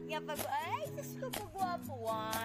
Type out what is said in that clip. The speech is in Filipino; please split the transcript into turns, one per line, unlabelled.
Salamat nga pag... Ay, Diyos ko po gwapo. One,